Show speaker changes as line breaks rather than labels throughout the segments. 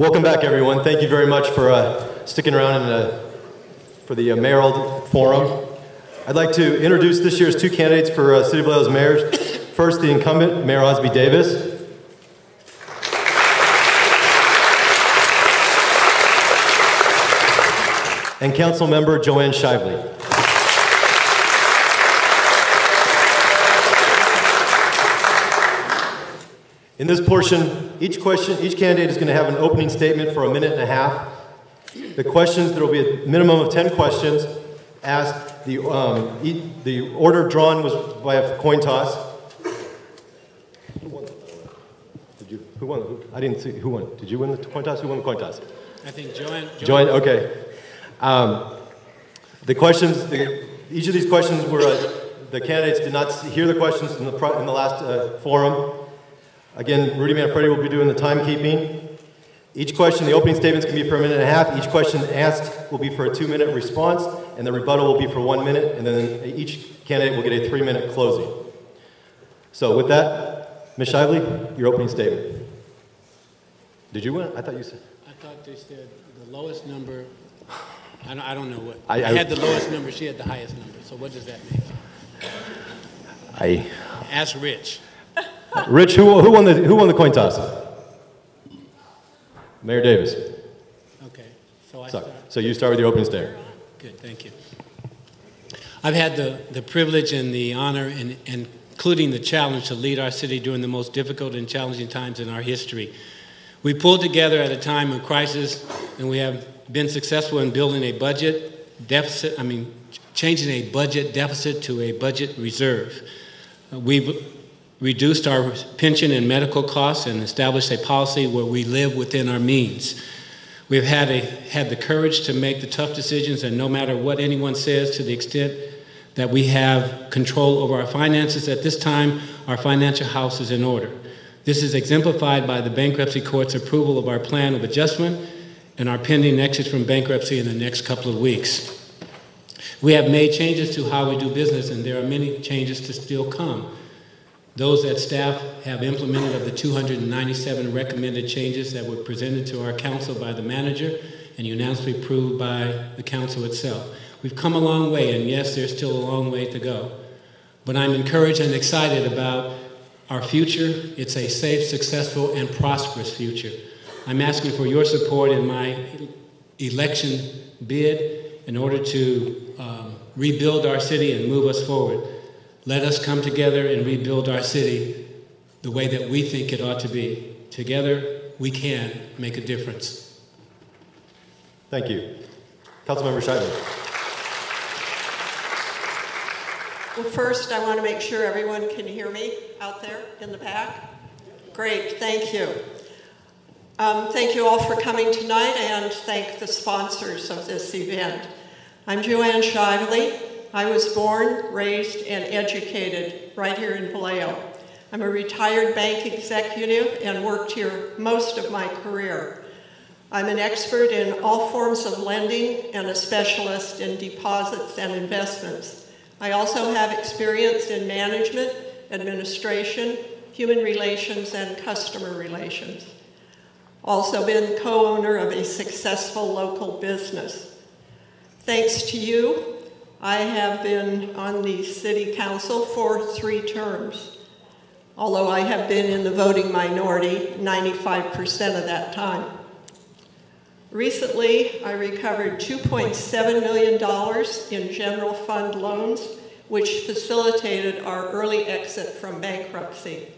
Welcome back, everyone. Thank you very much for uh, sticking around uh, for the uh, forum. I'd like to introduce this year's two candidates for uh, City of Vallejo's mayors. First, the incumbent, Mayor Osby Davis. And Council Member Joanne Shively. In this portion, each question, each candidate is going to have an opening statement for a minute and a half. The questions, there will be a minimum of 10 questions asked. The, um, e- the order drawn was by a coin toss. Who won? Did you, who won? Who- I didn't see, who won? Did you win the coin toss? Who won the coin toss?
I think Joanne.
Join, okay. Um, The questions, the- each of these questions were, uh, the candidates did not hear the questions in the, pro- in the last uh, forum. Again, Rudy Manfredi will be doing the timekeeping. Each question, the opening statements can be for a minute and a half. Each question asked will be for a two-minute response, and the rebuttal will be for one minute, and then each candidate will get a three-minute closing. So with that, Ms. Shively, your opening statement. Did you win? I thought you said.
I thought they said the lowest number, I don't, I don't know what.
I-
I
I-
had the lowest number, she had the highest number, so what does that mean?
I.
Ask Rich.
Rich, who, who, won the, who won the coin toss? Mayor Davis.
Okay, so I
So,
start.
so you start with your opening statement.
Good, thank you. I've had the, the privilege and the honor, and, and including the challenge, to lead our city during the most difficult and challenging times in our history. We pulled together at a time of crisis, and we have been successful in building a budget deficit, I mean, changing a budget deficit to a budget reserve. Uh, We've reduced our pension and medical costs and established a policy where we live within our means. We've had, a, had the courage to make the tough decisions, and no matter what anyone says, to the extent that we have control over our finances, at this time, our financial house is in order. This is exemplified by the bankruptcy court's approval of our plan of adjustment and our pending exit from bankruptcy in the next couple of weeks. We have made changes to how we do business, and there are many changes to still come. Those that staff have implemented of the 297 recommended changes that were presented to our council by the manager and unanimously approved by the council itself. We've come a long way, and yes, there's still a long way to go. But I'm encouraged and excited about our future. It's a safe, successful, and prosperous future. I'm asking for your support in my election bid in order to um, rebuild our city and move us forward. Let us come together and rebuild our city the way that we think it ought to be. Together, we can make a difference.
Thank you. Councilmember Shively.
Well, first, I want to make sure everyone can hear me out there in the back. Great, thank you. Um, thank you all for coming tonight and thank the sponsors of this event. I'm Joanne Shively. I was born, raised, and educated right here in Vallejo. I'm a retired bank executive and worked here most of my career. I'm an expert in all forms of lending and a specialist in deposits and investments. I also have experience in management, administration, human relations, and customer relations. Also been co-owner of a successful local business. Thanks to you, I have been on the city council for three terms. Although I have been in the voting minority 95% of that time. Recently, I recovered $2.7 million in general fund loans, which facilitated our early exit from bankruptcy.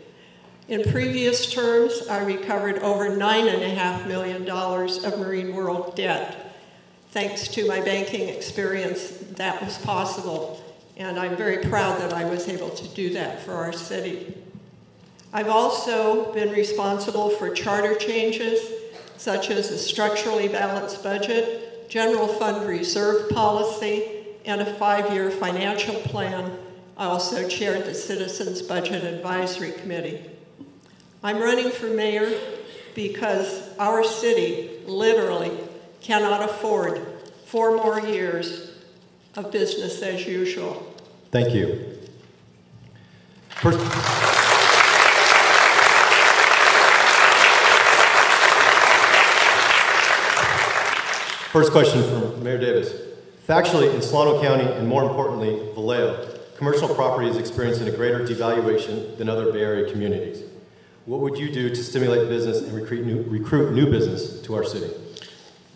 In previous terms, I recovered over $9.5 million of Marine World debt. Thanks to my banking experience, that was possible, and I'm very proud that I was able to do that for our city. I've also been responsible for charter changes, such as a structurally balanced budget, general fund reserve policy, and a five-year financial plan. I also chaired the Citizens Budget Advisory Committee. I'm running for mayor because our city literally cannot afford four more years of business as usual.
Thank you. First, First question from Mayor Davis. Factually, in Solano County, and more importantly, Vallejo, commercial property is experiencing a greater devaluation than other Bay Area communities. What would you do to stimulate business and recruit new, recruit new business to our city?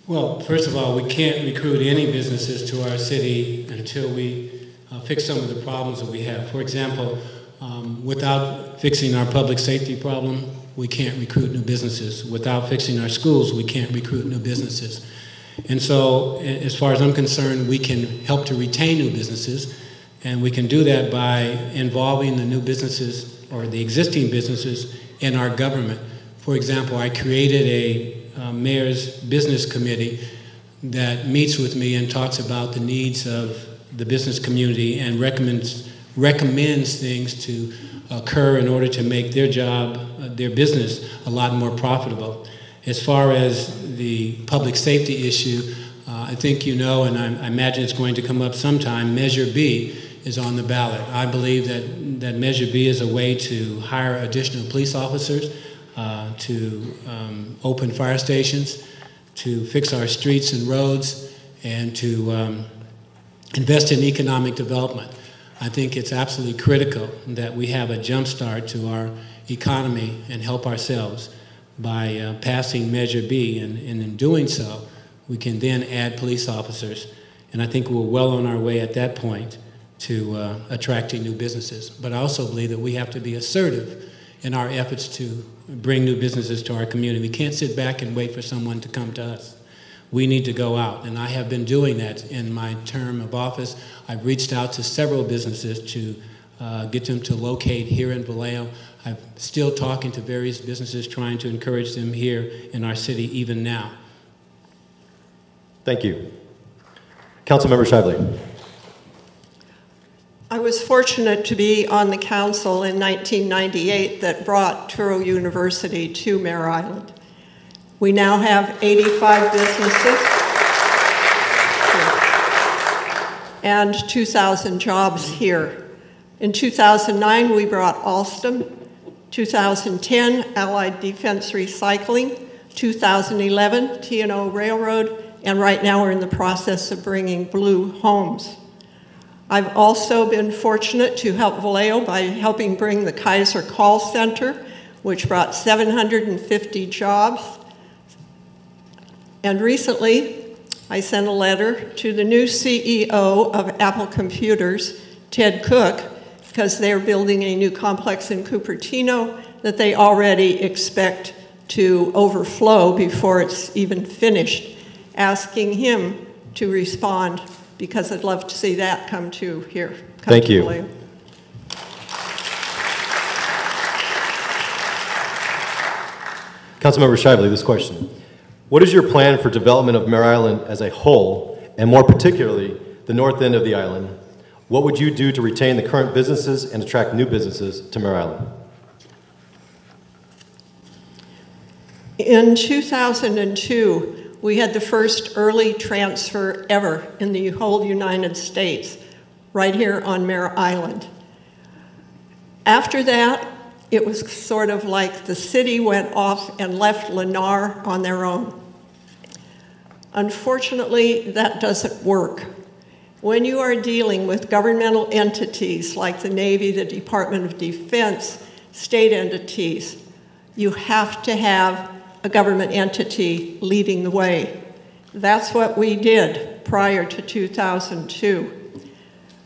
Well, first of all, we can't recruit any businesses to our city until we uh, fix some of the problems that we have. For example, um, without fixing our public safety problem, we can't recruit new businesses. Without fixing our schools, we can't recruit new businesses. And so, as far as I'm concerned, we can help to retain new businesses, and we can do that by involving the new businesses or the existing businesses in our government. For example, I created a uh, mayor's business committee that meets with me and talks about the needs of the business community and recommends recommends things to occur in order to make their job, uh, their business, a lot more profitable. As far as the public safety issue, uh, I think you know, and I, I, imagine it's going to come up sometime, Measure B is on the ballot. I believe that, that Measure B is a way to hire additional police officers, uh, to um, open fire stations, to fix our streets and roads, and to um, invest in economic development. I think it's absolutely critical that we have a jump start to our economy and help ourselves by uh, passing Measure B. And, and, in doing so, we can then add police officers. And I think we're well on our way at that point to uh, attracting new businesses. But I also believe that we have to be assertive in our efforts to bring new businesses to our community. We can't sit back and wait for someone to come to us we need to go out. And I have been doing that in my term of office. I've reached out to several businesses to uh, get them to locate here in Vallejo. I'm still talking to various businesses, trying to encourage them here in our city even now.
Thank you. Councilmember Shively.
I was fortunate to be on the council in 1998 that brought Touro University to Mare Island. We now have 85 businesses and 2,000 jobs here. In 2009, we brought Alstom. 2010, Allied Defense Recycling. 2011, TNO Railroad. And right now, we're in the process of bringing Blu Homes. I've also been fortunate to help Vallejo by helping bring the Kaiser Call Center, which brought 750 jobs. And recently, I sent a letter to the new CEO of Apple Computers, Ted Cook, because they're building a new complex in Cupertino that they already expect to overflow before it's even finished, asking him to respond because I'd love to see that come to here. Come
Thank
to
you.
Vallejo.
Councilmember Shively, this question. What is your plan for development of Mare Island as a whole, and more particularly, the north end of the island? What would you do to retain the current businesses and attract new businesses to Mare Island?
In 2002, we had the first early transfer ever in the whole United States, right here on Mare Island. After that, it was sort of like the city went off and left Lennar on their own. Unfortunately, that doesn't work. When you are dealing with governmental entities like the Navy, the Department of Defense, state entities, you have to have a government entity leading the way. That's what we did prior to 2002.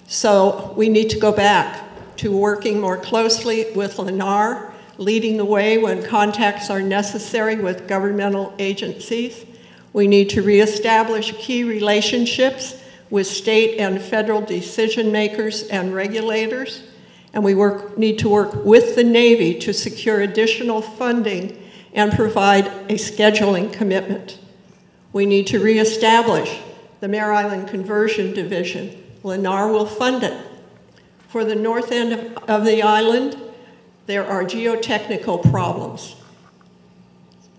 So we need to go back to working more closely with Lennar, leading the way when contacts are necessary with governmental agencies. We need to reestablish key relationships with state and federal decision makers and regulators. And we work, need to work with the Navy to secure additional funding and provide a scheduling commitment. We need to reestablish the Mare Island Conversion Division. Lennar will fund it. For the north end of, of the island, there are geotechnical problems.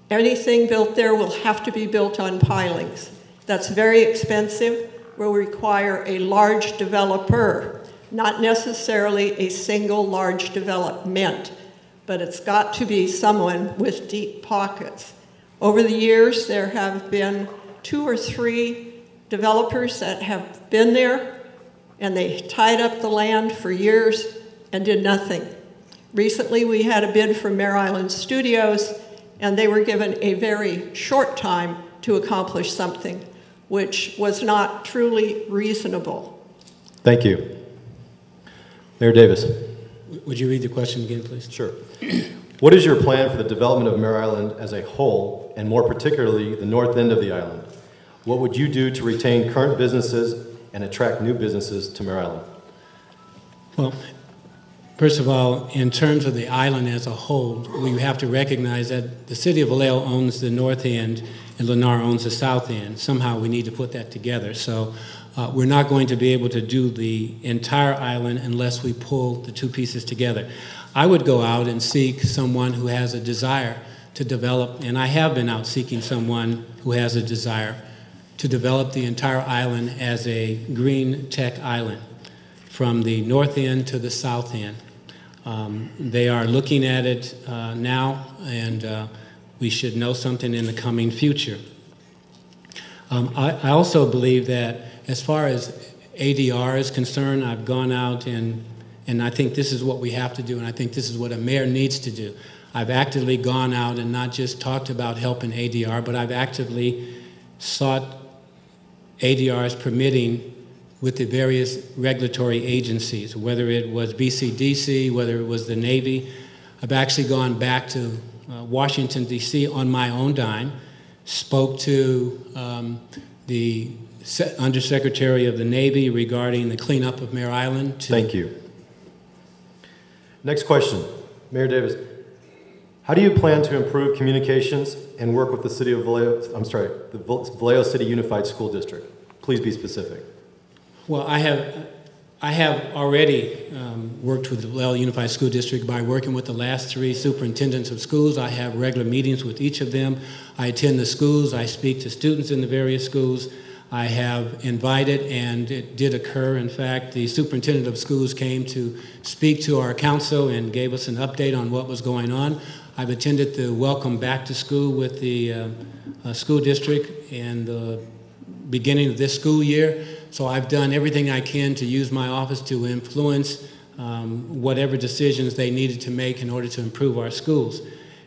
Anything built there will have to be built on pilings. That's very expensive, will require a large developer, not necessarily a single large development, but it's got to be someone with deep pockets. Over the years, there have been two or three developers that have been there and they tied up the land for years and did nothing. Recently, we had a bid from Mare Island Studios, and they were given a very short time to accomplish something, which was not truly reasonable.
Thank you. Mayor Davis.
Would you read the question again, please?
Sure. What is your plan for the development of Mare Island as a whole, and more particularly the north end of the island? What would you do to retain current businesses and attract new businesses to Mare Island?
Well, first of all, in terms of the island as a whole, we have to recognize that the city of Vallejo owns the north end and Lennar owns the south end. Somehow we need to put that together. So uh, we're not going to be able to do the entire island unless we pull the two pieces together. I would go out and seek someone who has a desire to develop, and I have been out seeking someone who has a desire to develop the entire island as a green tech island from the north end to the south end. Um, they are looking at it uh, now, and uh, we should know something in the coming future. Um, I, I, also believe that as far as ADR is concerned, I've gone out and, and I think this is what we have to do, and I think this is what a mayor needs to do. I've actively gone out and not just talked about helping ADR, but I've actively sought ADR's permitting with the various regulatory agencies, whether it was BCDC, whether it was the Navy. I've actually gone back to uh, Washington, D.C. on my own dime, spoke to um, the Undersecretary of the Navy regarding the cleanup of Mare Island. To
Thank you. Next question. Mayor Davis, how do you plan to improve communications and work with the city of Vallejo, I'm sorry, the Vallejo City Unified School District? Please be specific.
Well, I have, I have already um, worked with the Vallejo Unified School District by working with the last three superintendents of schools. I have regular meetings with each of them. I attend the schools. I speak to students in the various schools. I have invited, and it did occur. In fact, the superintendent of schools came to speak to our council and gave us an update on what was going on. I've attended the Welcome Back to School with the uh, uh, school district and the beginning of this school year. So I've done everything I can to use my office to influence um, whatever decisions they needed to make in order to improve our schools.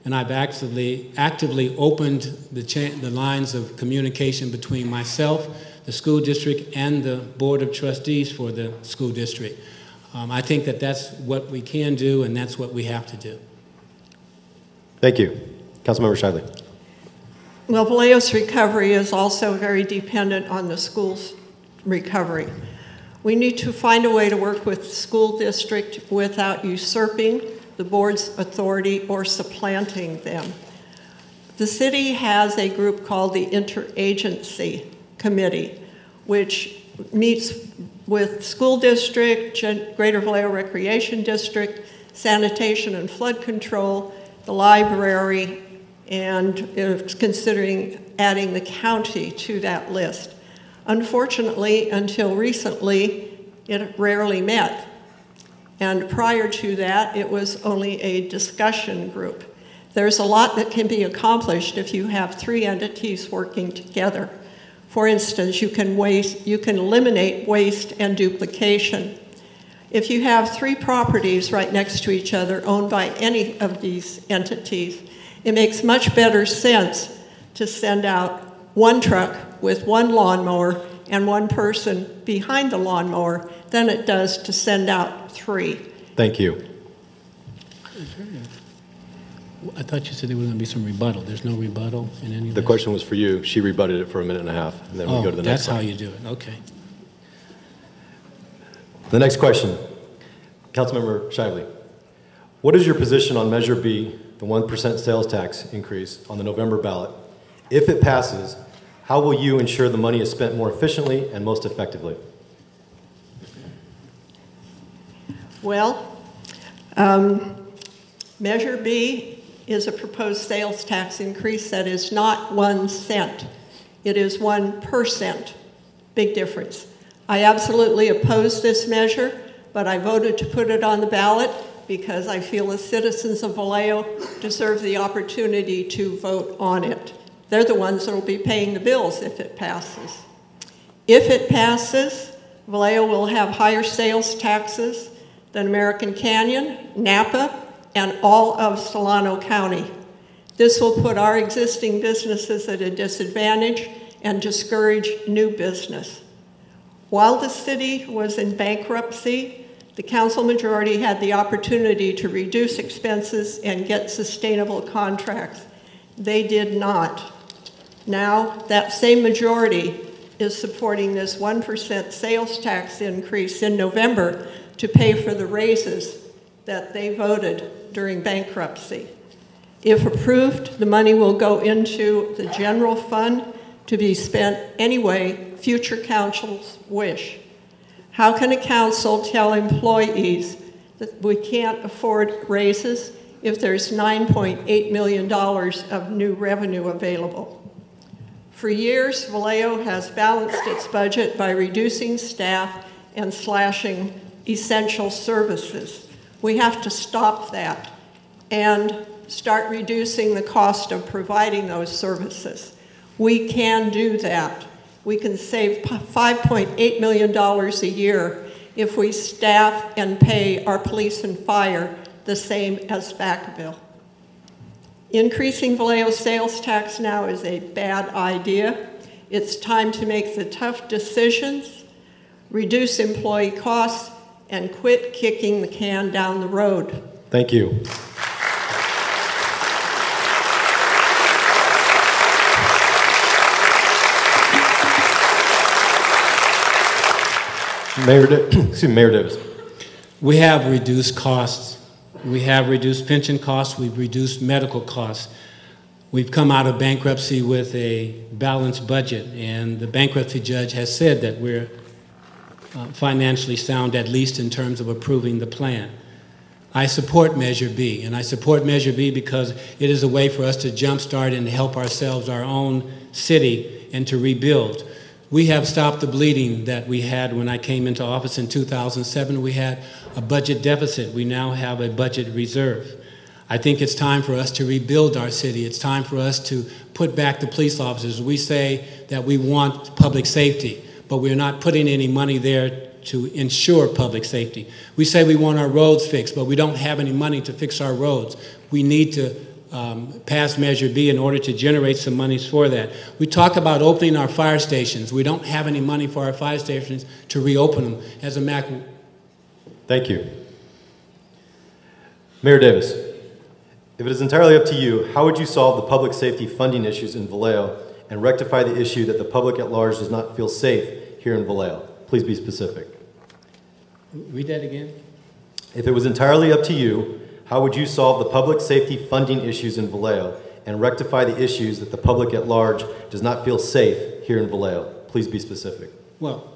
And I've actively, actively opened the, the lines of communication between myself, the school district, and the board of trustees for the school district. Um, I think that that's what we can do, and that's what we have to do.
Thank you. Councilmember Shively.
Well, Vallejo's recovery is also very dependent on the school's recovery. We need to find a way to work with the school district without usurping the board's authority or supplanting them. The city has a group called the Interagency Committee, which meets with school district, Greater Vallejo Recreation District, sanitation and flood control, the library, and is considering adding the county to that list. Unfortunately, until recently, it rarely met. And prior to that, it was only a discussion group. There's a lot that can be accomplished if you have three entities working together. For instance, you can, waste, you can eliminate waste and duplication. If you have three properties right next to each other owned by any of these entities, it makes much better sense to send out one truck with one lawnmower and one person behind the lawnmower than it does to send out three.
Thank you.
I thought you said there was going to be some rebuttal. There's no rebuttal in any
The
this?
question was for you. She rebutted it for a minute and a half, and then we
Oh,
go to the oh, next
that's how
one.
you do it, okay.
The next question. Councilmember Shively. What is your position on Measure B, the 1% sales tax increase on the November ballot? If it passes, how will you ensure the money is spent more efficiently and most effectively?
Well, um, Measure B is a proposed sales tax increase that is not one cent. It is one percent. Big difference. I absolutely oppose this measure, but I voted to put it on the ballot because I feel the citizens of Vallejo deserve the opportunity to vote on it. They're the ones that will be paying the bills if it passes. If it passes, Vallejo will have higher sales taxes than American Canyon, Napa, and all of Solano County. This will put our existing businesses at a disadvantage and discourage new business. While the city was in bankruptcy, the council majority had the opportunity to reduce expenses and get sustainable contracts. They did not. Now, that same majority is supporting this 1% sales tax increase in November to pay for the raises that they voted during bankruptcy. If approved, the money will go into the general fund to be spent anyway future councils wish. How can a council tell employees that we can't afford raises if there's $9.8 million of new revenue available? For years, Vallejo has balanced its budget by reducing staff and slashing essential services. We have to stop that and start reducing the cost of providing those services. We can do that. We can save $5.8 million a year if we staff and pay our police and fire the same as Vacaville. Increasing Vallejo sales tax now is a bad idea. It's time to make the tough decisions, reduce employee costs, and quit kicking the can down the road.
Thank you. Mayor, excuse me, Mayor Davis.
We have reduced costs. We have reduced pension costs. We've reduced medical costs. We've come out of bankruptcy with a balanced budget, and the bankruptcy judge has said that we're uh, financially sound, at least in terms of approving the plan. I support Measure B, and I support Measure B because it is a way for us to jumpstart and help ourselves, our own city, and to rebuild. We have stopped the bleeding that we had when I came into office in 2007. We had a budget deficit. We now have a budget reserve. I think it's time for us to rebuild our city. It's time for us to put back the police officers. We say that we want public safety, but we're not putting any money there to ensure public safety. We say we want our roads fixed, but we don't have any money to fix our roads. We need to um, pass Measure B in order to generate some monies for that. We talk about opening our fire stations. We don't have any money for our fire stations to reopen them. As a MAC,
Thank you. Mayor Davis, if it is entirely up to you, how would you solve the public safety funding issues in Vallejo and rectify the issue that the public at large does not feel safe here in Vallejo? Please be specific.
read that again.
If it was entirely up to you, how would you solve the public safety funding issues in Vallejo and rectify the issues that the public at large does not feel safe here in Vallejo? Please be specific.
Well,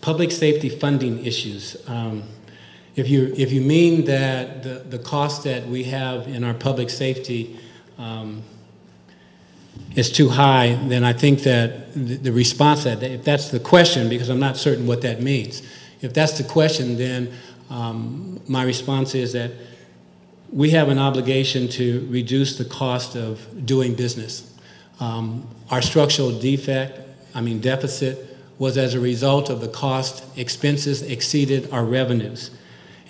public safety funding issues. Um, if you if you mean that the the cost that we have in our public safety um, is too high, then I think that the, response that if that's the question, because I'm not certain what that means. If that's the question, then um, my response is that we have an obligation to reduce the cost of doing business. Um, our structural defect, I mean deficit, was as a result of the cost expenses exceeded our revenues.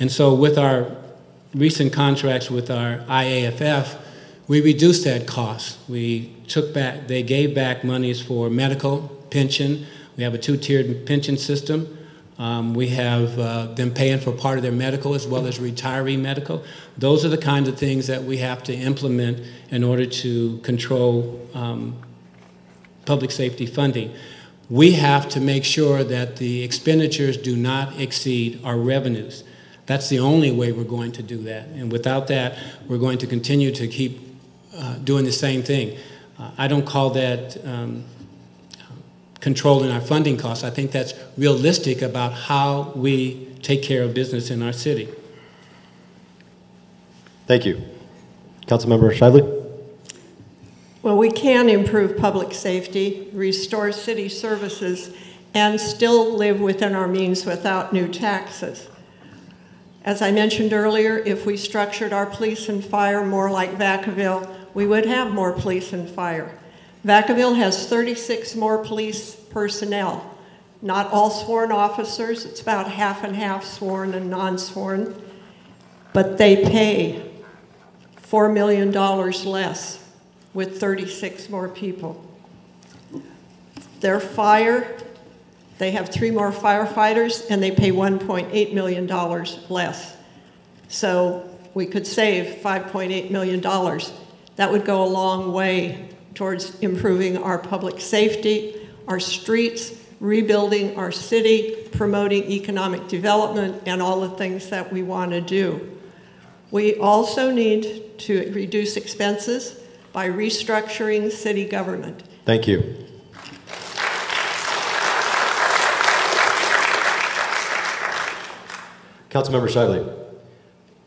And so with our recent contracts with our IAFF, we reduced that cost. We took back, they gave back monies for medical, pension. We have a two-tiered pension system. Um, we have uh, them paying for part of their medical as well as retiree medical. Those are the kinds of things that we have to implement in order to control um, public safety funding. We have to make sure that the expenditures do not exceed our revenues. That's the only way we're going to do that. And without that, we're going to continue to keep uh, doing the same thing. Uh, I don't call that um, controlling our funding costs. I think that's realistic about how we take care of business in our city.
Thank you. Councilmember Shively?
Well, we can improve public safety, restore city services, and still live within our means without new taxes. As I mentioned earlier, if we structured our police and fire more like Vacaville, we would have more police and fire. Vacaville has 36 more police personnel. Not all sworn officers, it's about half and half sworn and non sworn, but they pay $4 million less with 36 more people. Their fire, they have three more firefighters and they pay $1.8 million less. So we could save $5.8 million. That would go a long way towards improving our public safety, our streets, rebuilding our city, promoting economic development, and all the things that we want to do. We also need to reduce expenses by restructuring city government.
Thank you. Councilmember Shively,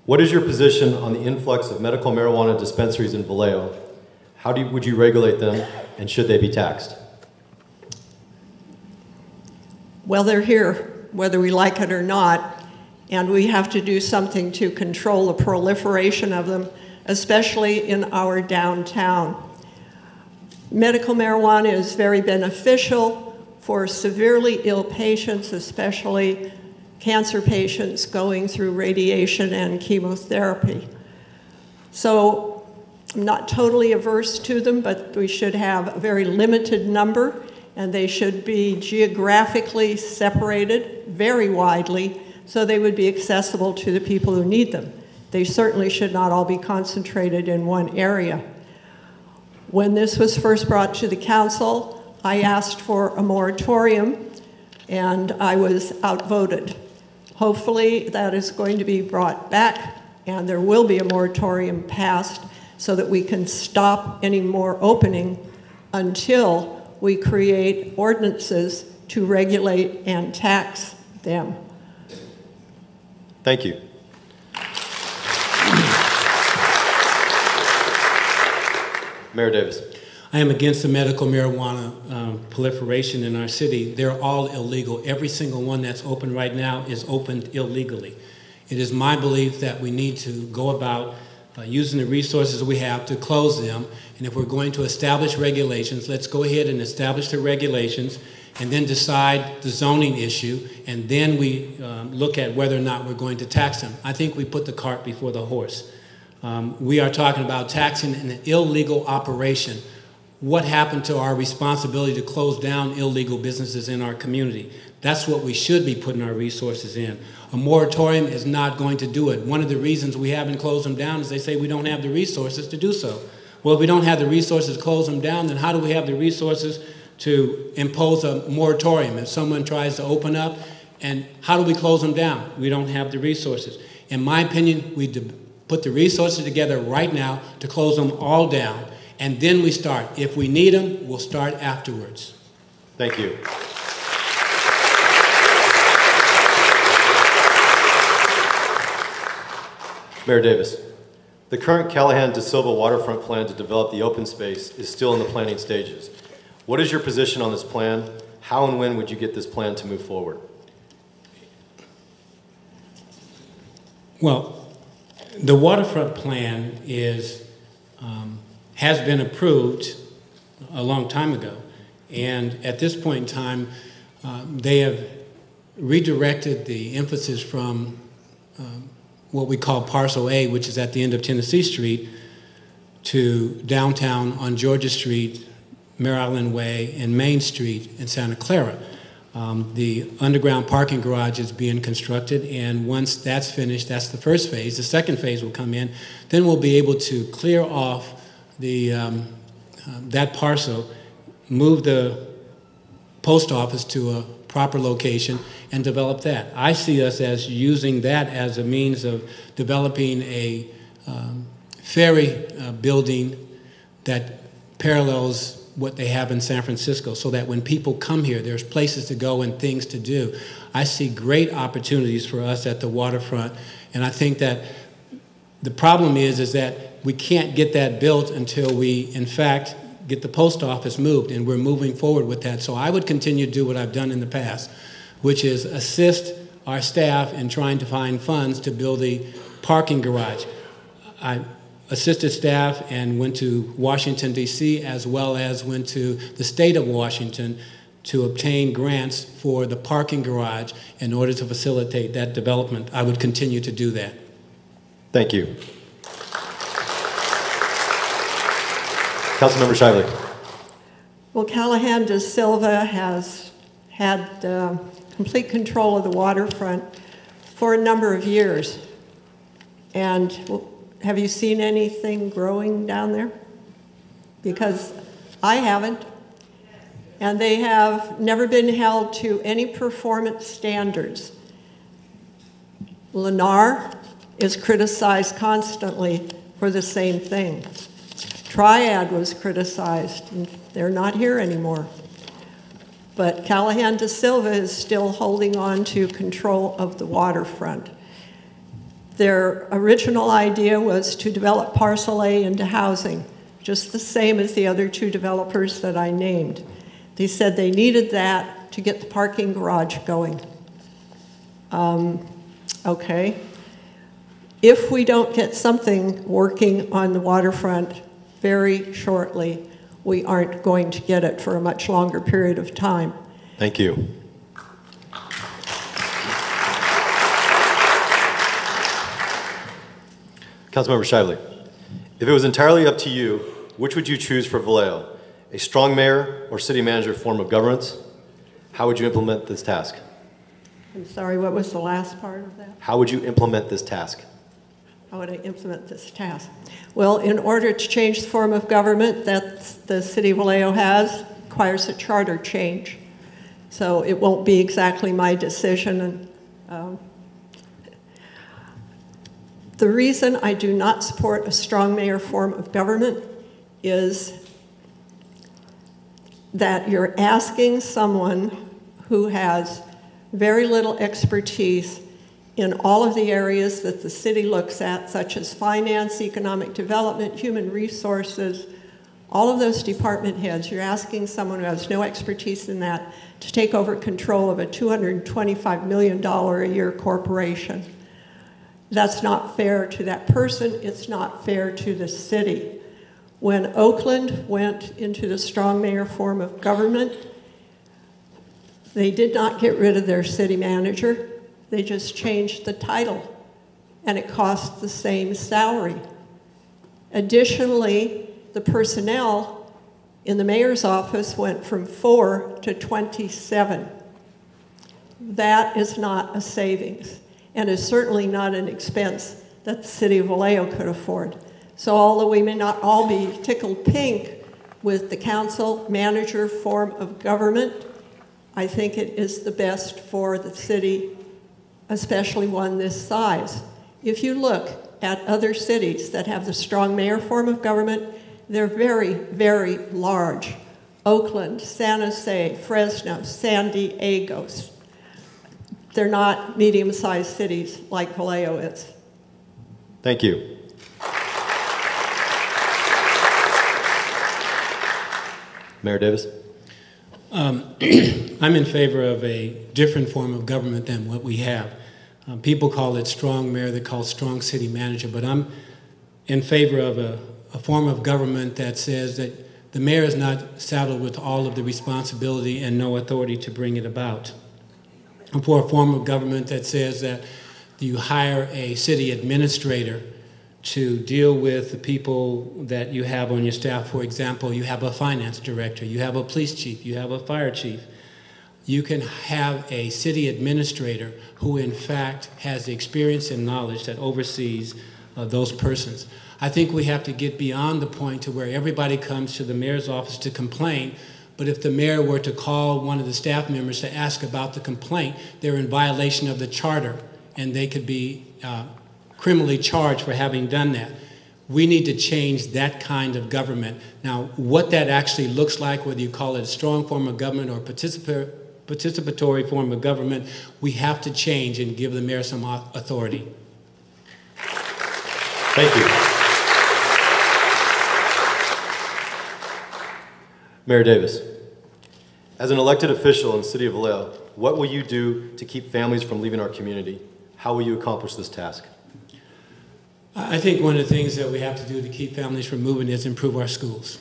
what is your position on the influx of medical marijuana dispensaries in Vallejo? How do you, would you regulate them, and should they be taxed?
Well, they're here, whether we like it or not, and we have to do something to control the proliferation of them, especially in our downtown. Medical marijuana is very beneficial for severely ill patients, especially cancer patients going through radiation and chemotherapy. So I'm not totally averse to them, but we should have a very limited number, and they should be geographically separated very widely so they would be accessible to the people who need them. They certainly should not all be concentrated in one area. When this was first brought to the council, I asked for a moratorium and I was outvoted. Hopefully, that is going to be brought back and there will be a moratorium passed so that we can stop any more opening until we create ordinances to regulate and tax them.
Thank you. Mayor Davis.
I am against the medical marijuana um, proliferation in our city. They're all illegal. Every single one that's open right now is opened illegally. It is my belief that we need to go about uh, using the resources we have to close them. And if we're going to establish regulations, let's go ahead and establish the regulations and then decide the zoning issue. And then we um, look at whether or not we're going to tax them. I think we put the cart before the horse. Um, we are talking about taxing an illegal operation what happened to our responsibility to close down illegal businesses in our community. That's what we should be putting our resources in. A moratorium is not going to do it. One of the reasons we haven't closed them down is they say we don't have the resources to do so. Well, if we don't have the resources to close them down, then how do we have the resources to impose a moratorium? If someone tries to open up, and how do we close them down? We don't have the resources. In my opinion, we put the resources together right now to close them all down and then we start. If we need them, we'll start afterwards.
Thank you. Mayor Davis, the current Callahan De Silva waterfront plan to develop the open space is still in the planning stages. What is your position on this plan? How and when would you get this plan to move forward?
Well, the waterfront plan is um, has been approved a long time ago. And at this point in time, uh, they have redirected the emphasis from um, what we call Parcel A, which is at the end of Tennessee Street, to downtown on Georgia Street, Maryland Way, and Main Street in Santa Clara. Um, the underground parking garage is being constructed, and once that's finished, that's the first phase. The second phase will come in. Then we'll be able to clear off the, um, uh, that parcel, move the post office to a proper location and develop that. I see us as using that as a means of developing a um, ferry uh, building that parallels what they have in San Francisco so that when people come here, there's places to go and things to do. I see great opportunities for us at the waterfront, and I think that the problem is, is that we can't get that built until we, in fact, get the post office moved, and we're moving forward with that. So I would continue to do what I've done in the past, which is assist our staff in trying to find funds to build the parking garage. I assisted staff and went to Washington, D.C., as well as went to the state of Washington to obtain grants for the parking garage in order to facilitate that development. I would continue to do that.
Thank you. Councilmember Shively.
Well, Callahan de Silva has had uh, complete control of the waterfront for a number of years. And well, have you seen anything growing down there? Because I haven't. And they have never been held to any performance standards. Lennar is criticized constantly for the same thing. Triad was criticized, and they're not here anymore. But Callahan de Silva is still holding on to control of the waterfront. Their original idea was to develop Parcel A into housing, just the same as the other two developers that I named. They said they needed that to get the parking garage going. Um, okay. If we don't get something working on the waterfront very shortly, we aren't going to get it for a much longer period of time.
Thank you. Councilmember Shively. If it was entirely up to you, which would you choose for Vallejo? A strong mayor or city manager form of governance? How would you implement this task?
I'm sorry, what was the last part of that?
How would you implement this task?
How would I implement this task? Well, in order to change the form of government that the city of Vallejo has, requires a charter change. So it won't be exactly my decision. And, um, the reason I do not support a strong mayor form of government is that you're asking someone who has very little expertise in all of the areas that the city looks at, such as finance, economic development, human resources, all of those department heads, you're asking someone who has no expertise in that to take over control of a $225 million a year corporation. That's not fair to that person, it's not fair to the city. When Oakland went into the strong mayor form of government, they did not get rid of their city manager. They just changed the title, and it cost the same salary. Additionally, the personnel in the mayor's office went from four to 27. That is not a savings, and is certainly not an expense that the city of Vallejo could afford. So although we may not all be tickled pink with the council manager form of government, I think it is the best for the city especially one this size. If you look at other cities that have the strong mayor form of government, they're very, very large. Oakland, San Jose, Fresno, San Diego. They're not medium sized cities like Vallejo is.
Thank you. Mayor Davis?
Um, I'm in favor of a different form of government than what we have. Um, people call it strong mayor, they call it strong city manager, but I'm in favor of a, a form of government that says that the mayor is not saddled with all of the responsibility and no authority to bring it about. I'm for a form of government that says that you hire a city administrator to deal with the people that you have on your staff. For example, you have a finance director, you have a police chief, you have a fire chief you can have a city administrator who, in fact, has the experience and knowledge that oversees uh, those persons. I think we have to get beyond the point to where everybody comes to the mayor's office to complain. But if the mayor were to call one of the staff members to ask about the complaint, they're in violation of the charter and they could be uh, criminally charged for having done that. We need to change that kind of government. Now, what that actually looks like, whether you call it a strong form of government or participatory participatory form of government, we have to change and give the mayor some authority.
Thank you. Mayor Davis, as an elected official in the city of Vallejo, what will you do to keep families from leaving our community? How will you accomplish this task?
I think one of the things that we have to do to keep families from moving is improve our schools.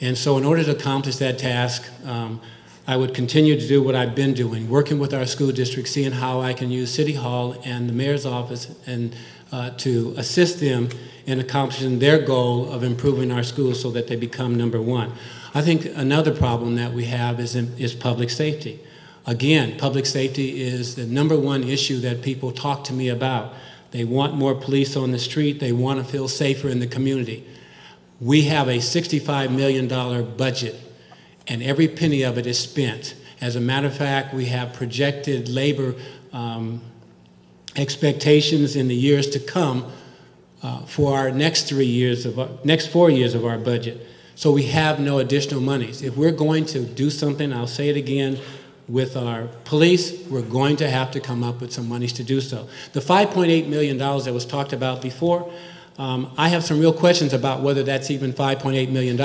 And so, in order to accomplish that task, um, I would continue to do what I've been doing, working with our school district, seeing how I can use City Hall and the mayor's office and uh, to assist them in accomplishing their goal of improving our schools so that they become number one. I think another problem that we have is, in, is public safety. Again, public safety is the number one issue that people talk to me about. They want more police on the street. They want to feel safer in the community. We have a $65 million budget, and every penny of it is spent. As a matter of fact, we have projected labor um, expectations in the years to come uh, for our next three years of our, next four years of our budget. So we have no additional monies. If we're going to do something, I'll say it again, with our police, we're going to have to come up with some monies to do so. The $5.8 million that was talked about before, um, I have some real questions about whether that's even $5.8 million.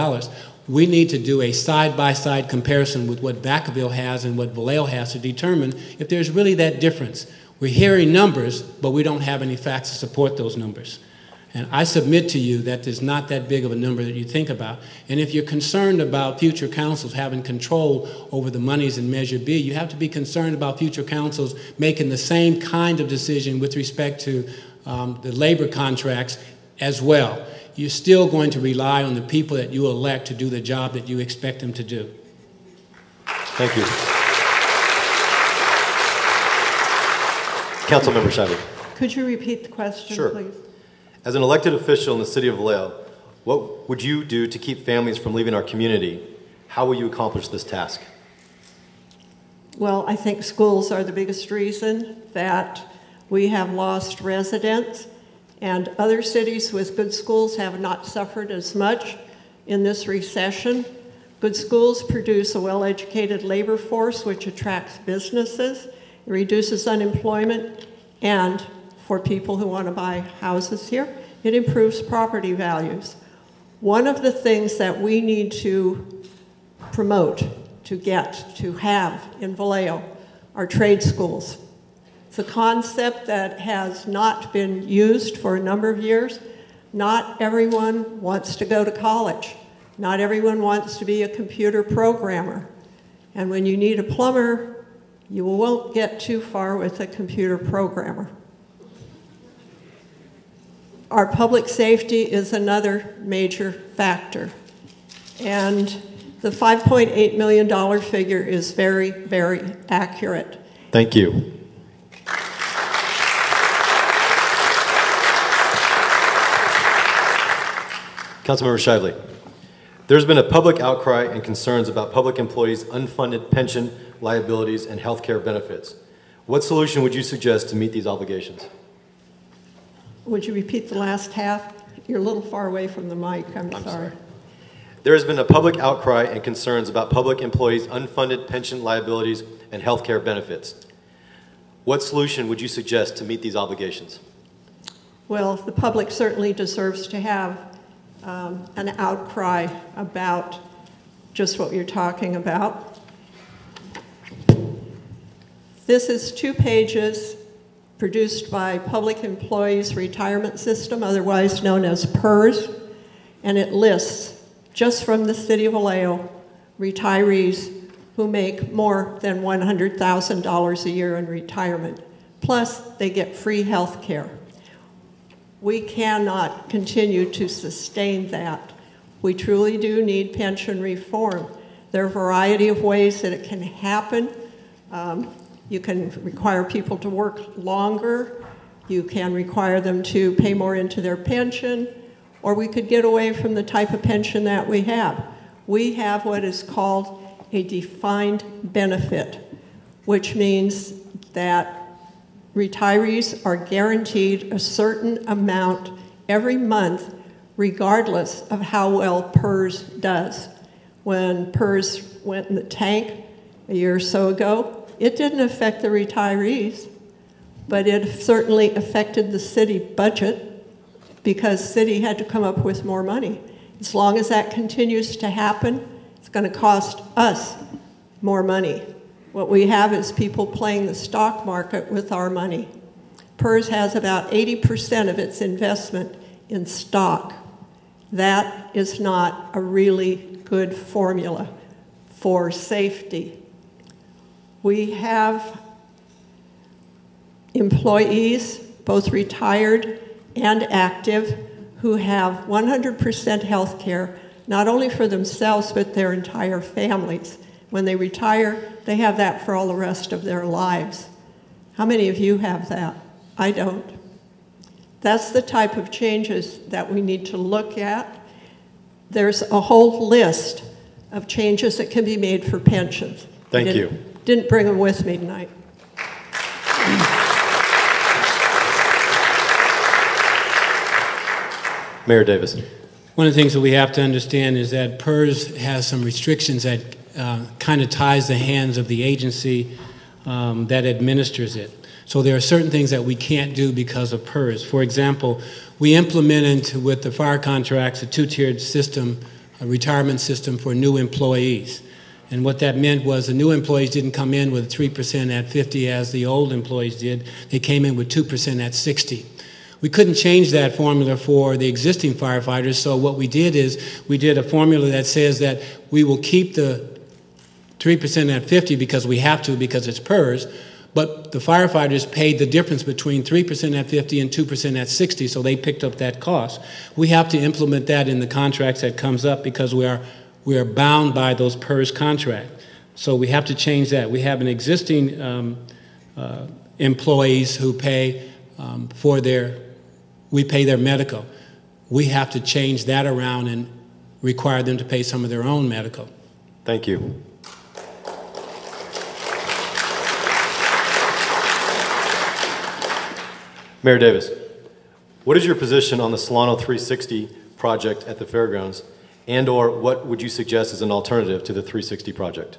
We need to do a side-by-side -side comparison with what Vacaville has and what Vallejo has to determine if there's really that difference. We're hearing numbers, but we don't have any facts to support those numbers. And I submit to you that there's not that big of a number that you think about. And if you're concerned about future councils having control over the monies in Measure B, you have to be concerned about future councils making the same kind of decision with respect to um, the labor contracts as well. You're still going to rely on the people that you elect to do the job that you expect them to do.
Thank you. Councilmember Schivley.
Could you repeat the question,
sure.
please?
As an elected official in the city of Vallejo, what would you do to keep families from leaving our community? How will you accomplish this task?
Well, I think schools are the biggest reason that we have lost residents, and other cities with good schools have not suffered as much in this recession. Good schools produce a well educated labor force which attracts businesses, reduces unemployment, and for people who want to buy houses here. It improves property values. One of the things that we need to promote, to get, to have in Vallejo are trade schools. It's a concept that has not been used for a number of years. Not everyone wants to go to college. Not everyone wants to be a computer programmer. And when you need a plumber, you won't get too far with a computer programmer. Our public safety is another major factor. And the $5.8 million figure is very, very accurate.
Thank you. Councilmember Schivley. There's been a public outcry and concerns about public employees' unfunded pension liabilities and health care benefits. What solution would you suggest to meet these obligations?
Would you repeat the last half? You're a little far away from the mic. I'm,
I'm
sorry.
sorry. There has been a public outcry and concerns about public employees' unfunded pension liabilities and health care benefits. What solution would you suggest to meet these obligations?
Well, the public certainly deserves to have um, an outcry about just what you're talking about. This is two pages produced by Public Employees Retirement System, otherwise known as PERS, and it lists, just from the city of Vallejo, retirees who make more than $100,000 a year in retirement. Plus, they get free health care. We cannot continue to sustain that. We truly do need pension reform. There are a variety of ways that it can happen. Um, you can require people to work longer. You can require them to pay more into their pension. Or we could get away from the type of pension that we have. We have what is called a defined benefit, which means that retirees are guaranteed a certain amount every month, regardless of how well PERS does. When PERS went in the tank a year or so ago, it didn't affect the retirees, but it certainly affected the city budget because city had to come up with more money. As long as that continues to happen, it's going to cost us more money. What we have is people playing the stock market with our money. PERS has about 80% of its investment in stock. That is not a really good formula for safety. We have employees, both retired and active, who have 100% health care, not only for themselves, but their entire families. When they retire, they have that for all the rest of their lives. How many of you have that? I don't. That's the type of changes that we need to look at. There's a whole list of changes that can be made for pensions.
Thank you.
didn't- Didn't bring them with me tonight.
Mayor Davis.
One of the things that we have to understand is that PERS has some restrictions that uh, kind of ties the hands of the agency um, that administers it. So there are certain things that we can't do because of PERS. For example, we implemented with the fire contracts a two-tiered system, a retirement system for new employees. And what that meant was the new employees didn't come in with 3% at 50 as the old employees did. They came in with 2% at 60. We couldn't change that formula for the existing firefighters, so what we did is we did a formula that says that we will keep the 3% at 50 because we have to because it's PERS, but the firefighters paid the difference between 3% at 50 and 2% at 60, so they picked up that cost. We have to implement that in the contracts that comes up because we are, we are bound by those PERS contracts. So we have to change that. We have an existing um, uh, employees who pay um, for their, we pay their medical. We have to change that around and require them to pay some of their own medical.
Thank you. Mayor Davis, what is your position on the Solano 360 project at the fairgrounds? And/or what would you suggest as an alternative to the 360 project?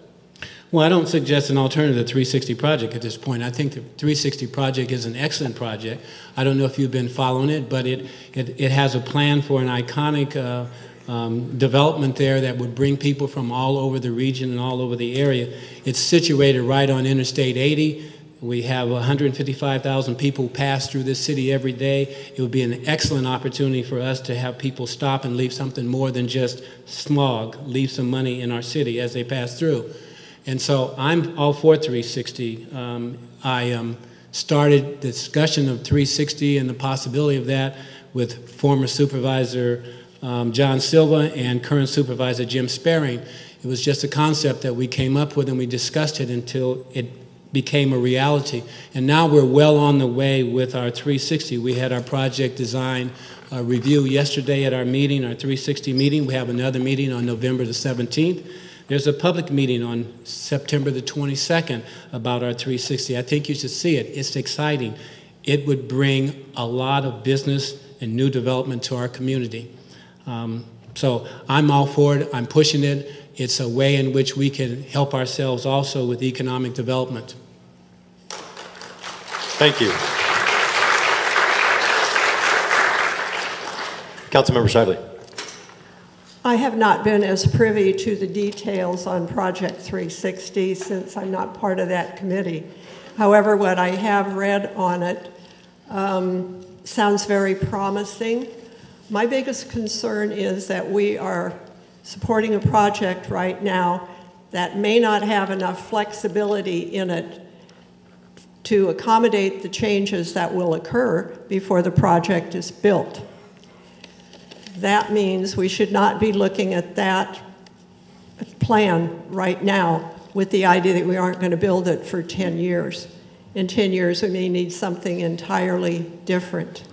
Well, I don't suggest an alternative to 360 project at this point. I think the 360 project is an excellent project. I don't know if you've been following it, but it, it, it has a plan for an iconic uh, um, development there that would bring people from all over the region and all over the area. It's situated right on Interstate 80. We have 155,000 people pass through this city every day. It would be an excellent opportunity for us to have people stop and leave something more than just smog, leave some money in our city as they pass through. And so I'm all for 360. Um, I um, started the discussion of 360 and the possibility of that with former supervisor um, John Silva and current supervisor Jim Spering. It was just a concept that we came up with and we discussed it until it became a reality. And now we're well on the way with our 360. We had our project design uh, review yesterday at our meeting, our 360 meeting. We have another meeting on November the 17th. There's a public meeting on September the 22nd about our 360. I think you should see it. It's exciting. It would bring a lot of business and new development to our community. Um, so I'm all for it. I'm pushing it. It's a way in which we can help ourselves also with economic development.
Thank you. Councilmember Schivley.
I have not been as privy to the details on Project 360 since I'm not part of that committee. However, what I have read on it um, sounds very promising. My biggest concern is that we are supporting a project right now that may not have enough flexibility in it to accommodate the changes that will occur before the project is built. That means we should not be looking at that plan right now with the idea that we aren't going to build it for 10 years. In 10 years, we may need something entirely different.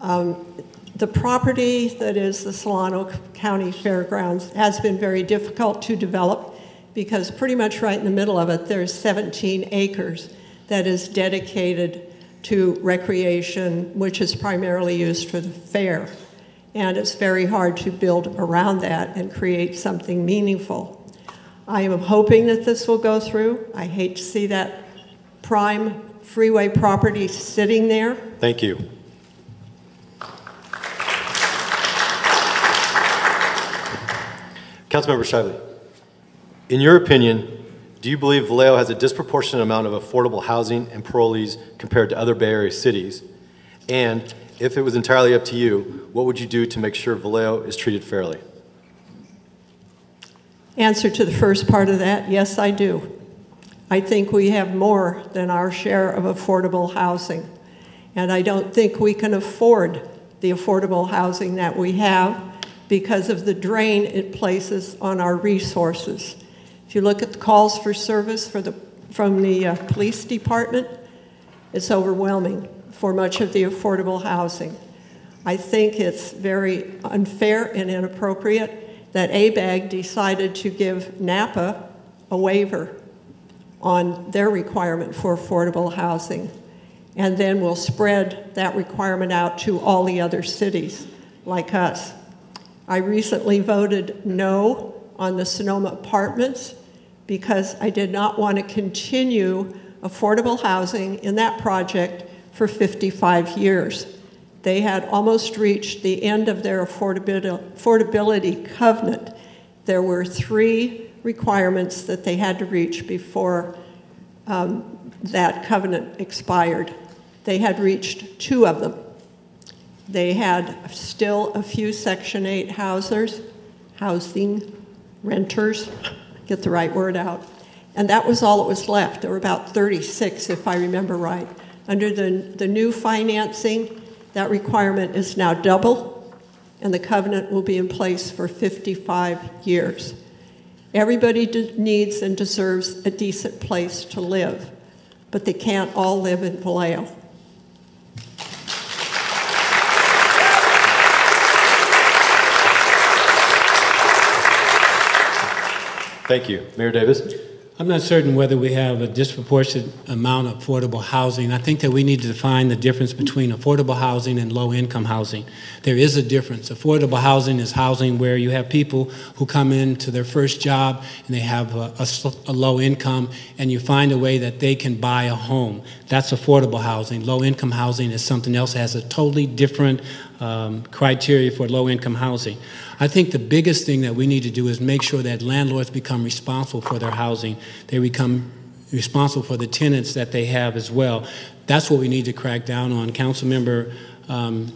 Um, the property that is the Solano County Fairgrounds has been very difficult to develop because pretty much right in the middle of it, there's 17 acres that is dedicated to recreation, which is primarily used for the fair. And it's very hard to build around that and create something meaningful. I am hoping that this will go through. I hate to see that prime freeway property sitting there.
Thank you. Councilmember Schivley, in your opinion, Do you believe Vallejo has a disproportionate amount of affordable housing and parolees compared to other Bay Area cities? And if it was entirely up to you, what would you do to make sure Vallejo is treated fairly?
Answer to the first part of that yes, I do. I think we have more than our share of affordable housing. And I don't think we can afford the affordable housing that we have because of the drain it places on our resources. If you look at the calls for service for the, from the uh, police department, it's overwhelming for much of the affordable housing. I think it's very unfair and inappropriate that ABAG decided to give Napa a waiver on their requirement for affordable housing. And then we'll spread that requirement out to all the other cities like us. I recently voted no on the Sonoma apartments because I did not want to continue affordable housing in that project for 55 years. They had almost reached the end of their affordability covenant. There were three requirements that they had to reach before um, that covenant expired. They had reached two of them. They had still a few Section 8 housers, housing renters, get the right word out. And that was all that was left. There were about 36, if I remember right. Under the, the new financing, that requirement is now double, and the covenant will be in place for 55 years. Everybody needs and deserves a decent place to live, but they can't all live in Vallejo.
Thank you. Mayor Davis?
I'm not certain whether we have a disproportionate amount of affordable housing. I think that we need to define the difference between affordable housing and low income housing. There is a difference. Affordable housing is housing where you have people who come into their first job and they have a, a, a low income and you find a way that they can buy a home. That's affordable housing. Low income housing is something else, it has a totally different um, criteria for low income housing. I think the biggest thing that we need to do is make sure that landlords become responsible for their housing. They become responsible for the tenants that they have as well. That's what we need to crack down on. Councilmember um,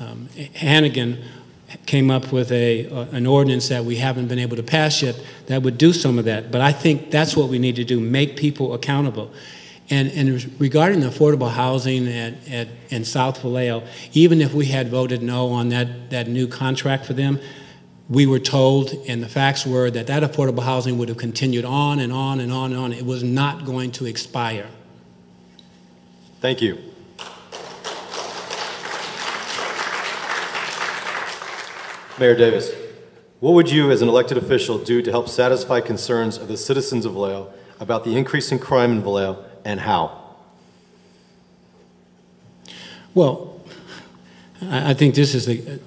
um, Hannigan came up with a, uh, an ordinance that we haven't been able to pass yet that would do some of that. But I think that's what we need to do, make people accountable. And, and regarding the affordable housing at, at, in South Vallejo, even if we had voted no on that, that new contract for them, we were told, and the facts were, that that affordable housing would have continued on and on and on and on. It was not going to expire.
Thank you. Mayor Davis, what would you, as an elected official, do to help satisfy concerns of the citizens of Vallejo about the increase in crime in Vallejo and how?
Well, I think this is the,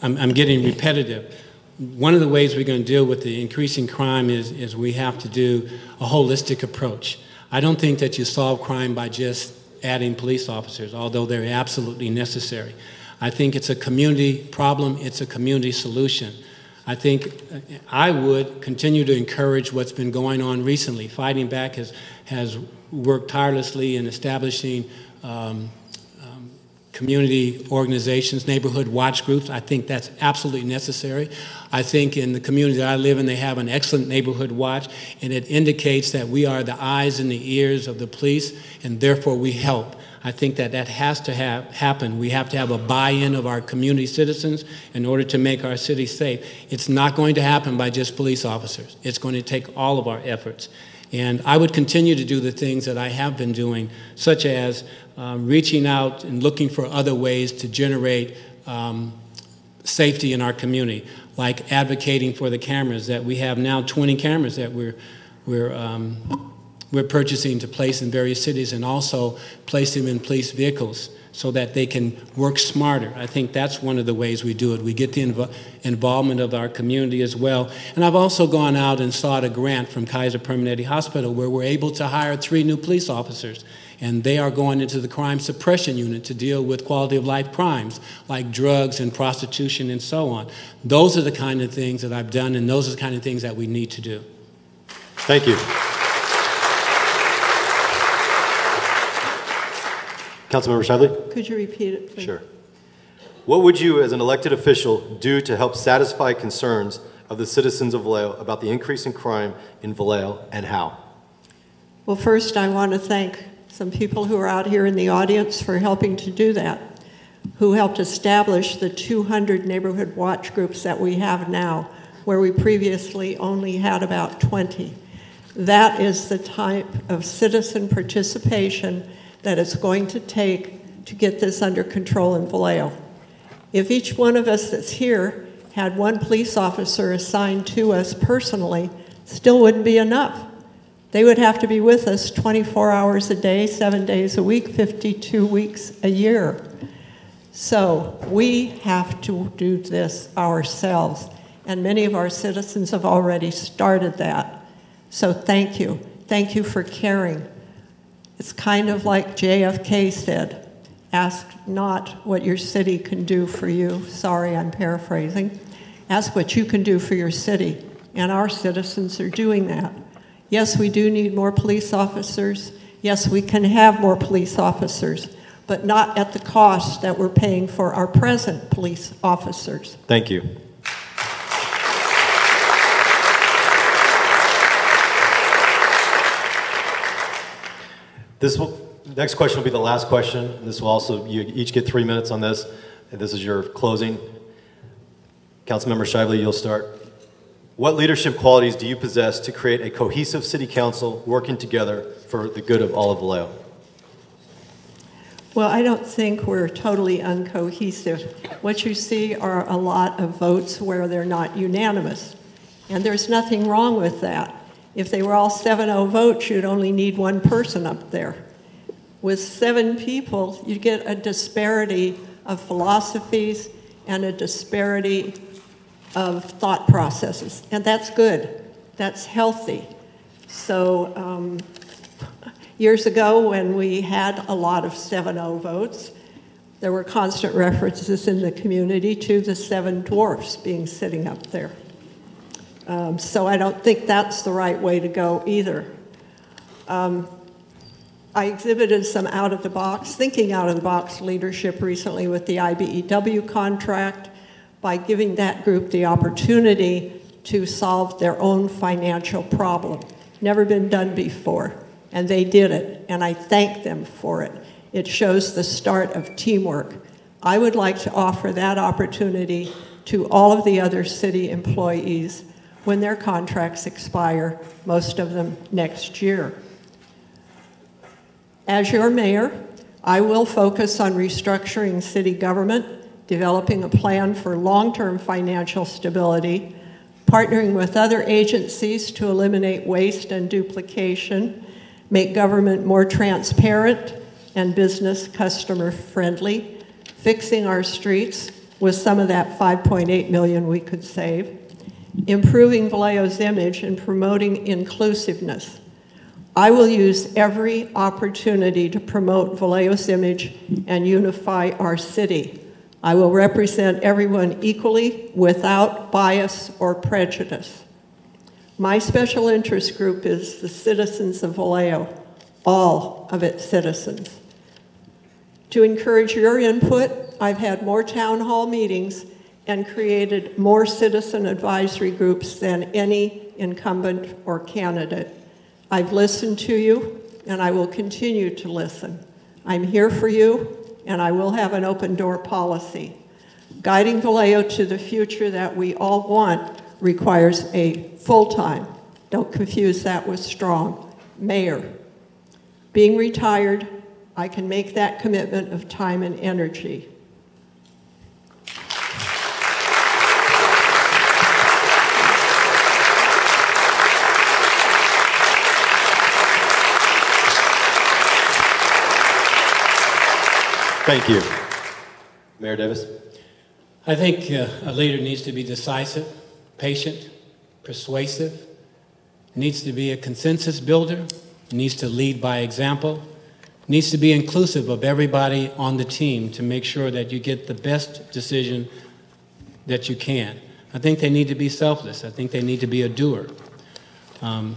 I'm, I'm getting repetitive. One of the ways we're going to deal with the increasing crime is, is we have to do a holistic approach. I don't think that you solve crime by just adding police officers, although they're absolutely necessary. I think it's a community problem, it's a community solution. I think I would continue to encourage what's been going on recently. Fighting Back has, has worked tirelessly in establishing um, um, community organizations, neighborhood watch groups. I think that's absolutely necessary. I think in the community that I live in, they have an excellent neighborhood watch, and it indicates that we are the eyes and the ears of the police, and therefore we help. I think that that has to have, happen. We have to have a buy-in of our community citizens in order to make our city safe. It's not going to happen by just police officers. It's going to take all of our efforts. And I would continue to do the things that I have been doing, such as um, reaching out and looking for other ways to generate um, safety in our community, like advocating for the cameras that we have now 20 cameras that we're, we're um, we're purchasing to place in various cities and also place them in police vehicles so that they can work smarter. I think that's one of the ways we do it. We get the inv involvement of our community as well. And I've also gone out and sought a grant from Kaiser Permanente Hospital where we're able to hire three new police officers. And they are going into the crime suppression unit to deal with quality of life crimes like drugs and prostitution and so on. Those are the kind of things that I've done, and those are the kind of things that we need to do.
Thank you. Councilmember Schivley?
Could you repeat it, please?
Sure. What would you, as an elected official, do to help satisfy concerns of the citizens of Vallejo about the increase in crime in Vallejo and how?
Well, first, I want to thank some people who are out here in the audience for helping to do that, who helped establish the 200 neighborhood watch groups that we have now, where we previously only had about 20. That is the type of citizen participation that it's going to take to get this under control in Vallejo. If each one of us that's here had one police officer assigned to us personally, still wouldn't be enough. They would have to be with us 24 hours a day, seven days a week, 52 weeks a year. So we have to do this ourselves, and many of our citizens have already started that. So thank you. Thank you for caring. It's kind of like JFK said ask not what your city can do for you. Sorry, I'm paraphrasing. Ask what you can do for your city. And our citizens are doing that. Yes, we do need more police officers. Yes, we can have more police officers, but not at the cost that we're paying for our present police officers.
Thank you. This will, next question will be the last question. This will also, you each get three minutes on this. And this is your closing. Councilmember Schivley, you'll start. What leadership qualities do you possess to create a cohesive city council working together for the good of all of Vallejo?
Well, I don't think we're totally uncohesive. What you see are a lot of votes where they're not unanimous. And there's nothing wrong with that. If they were all 7 0 votes, you'd only need one person up there. With seven people, you get a disparity of philosophies and a disparity of thought processes. And that's good, that's healthy. So, um, years ago, when we had a lot of 7 0 votes, there were constant references in the community to the seven dwarfs being sitting up there. Um, so I don't think that's the right way to go either. Um, I exhibited some out of the box, thinking out of the box leadership recently with the IBEW contract by giving that group the opportunity to solve their own financial problem. Never been done before, and they did it, and I thank them for it. It shows the start of teamwork. I would like to offer that opportunity to all of the other city employees when their contracts expire, most of them next year. As your mayor, I will focus on restructuring city government, developing a plan for long-term financial stability, partnering with other agencies to eliminate waste and duplication, make government more transparent and business customer friendly, fixing our streets with some of that 5.8 million we could save, improving Vallejo's image and promoting inclusiveness. I will use every opportunity to promote Vallejo's image and unify our city. I will represent everyone equally without bias or prejudice. My special interest group is the citizens of Vallejo, all of its citizens. To encourage your input, I've had more town hall meetings and created more citizen advisory groups than any incumbent or candidate. I've listened to you, and I will continue to listen. I'm here for you, and I will have an open door policy. Guiding Vallejo to the future that we all want requires a full time, don't confuse that with strong, mayor. Being retired, I can make that commitment of time and energy.
Thank you. Mayor Davis?
I think uh, a leader needs to be decisive, patient, persuasive, needs to be a consensus builder, needs to lead by example, needs to be inclusive of everybody on the team to make sure that you get the best decision that you can. I think they need to be selfless. I think they need to be a doer. Um,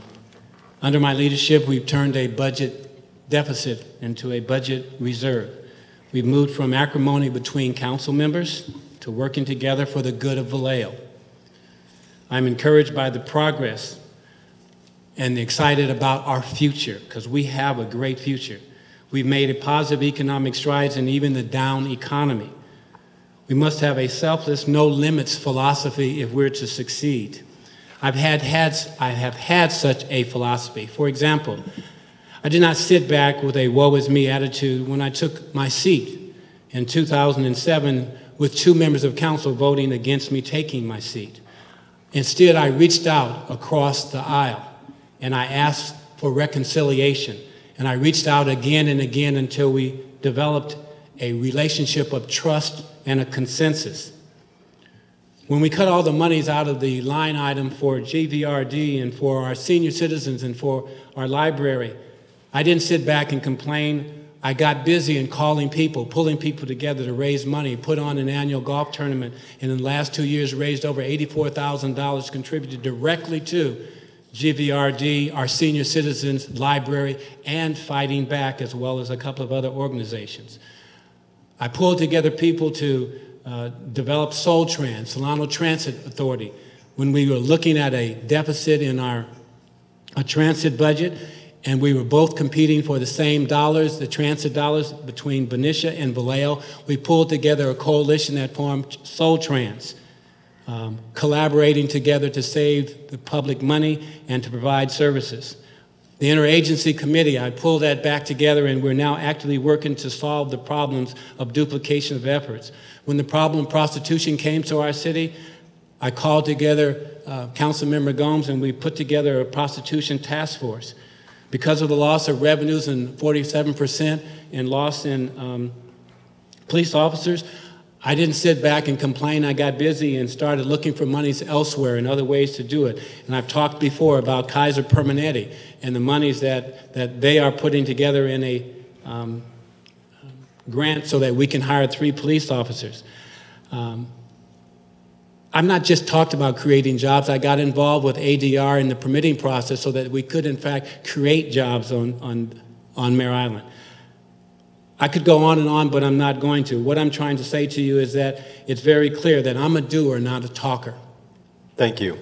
under my leadership, we've turned a budget deficit into a budget reserve. We've moved from acrimony between council members to working together for the good of Vallejo. I'm encouraged by the progress and excited about our future because we have a great future. We've made a positive economic strides in even the down economy. We must have a selfless, no limits philosophy if we're to succeed. I've had, had, I have had such a philosophy. For example, I did not sit back with a woe is me attitude when I took my seat in 2007 with two members of council voting against me taking my seat. Instead, I reached out across the aisle and I asked for reconciliation. And I reached out again and again until we developed a relationship of trust and a consensus. When we cut all the monies out of the line item for GVRD and for our senior citizens and for our library, I didn't sit back and complain. I got busy in calling people, pulling people together to raise money, put on an annual golf tournament, and in the last two years raised over $84,000 contributed directly to GVRD, our senior citizens library, and Fighting Back, as well as a couple of other organizations. I pulled together people to uh, develop SolTrans, Solano Transit Authority, when we were looking at a deficit in our a transit budget, and we were both competing for the same dollars, the transit dollars between Benicia and Vallejo. We pulled together a coalition that formed SolTrans um, collaborating together to save the public money and to provide services. The interagency committee, I pulled that back together and we're now actively working to solve the problems of duplication of efforts. When the problem of prostitution came to our city, I called together uh, Councilmember Gomes and we put together a prostitution task force. Because of the loss of revenues and 47% in loss in um, police officers, I didn't sit back and complain. I got busy and started looking for monies elsewhere and other ways to do it. And I've talked before about Kaiser Permanente and the monies that, that they are putting together in a um, grant so that we can hire three police officers. Um, I'm not just talked about creating jobs. I got involved with ADR in the permitting process so that we could, in fact, create jobs on, on, on Mare Island. I could go on and on, but I'm not going to. What I'm trying to say to you is that it's very clear that I'm a doer, not a talker.
Thank you.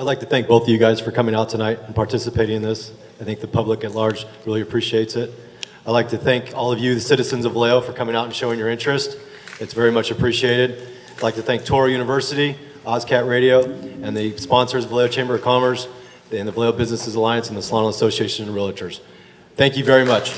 I'd like to thank both of you guys for coming out tonight and participating in this. I think the public at large really appreciates it. I'd like to thank all of you, the citizens of Vallejo, for coming out and showing your interest. It's very much appreciated. I'd like to thank Touro University OzCat Radio, and the sponsors, Vallejo Chamber of Commerce, and the Vallejo Businesses Alliance, and the Solano Association of Realtors. Thank you very much.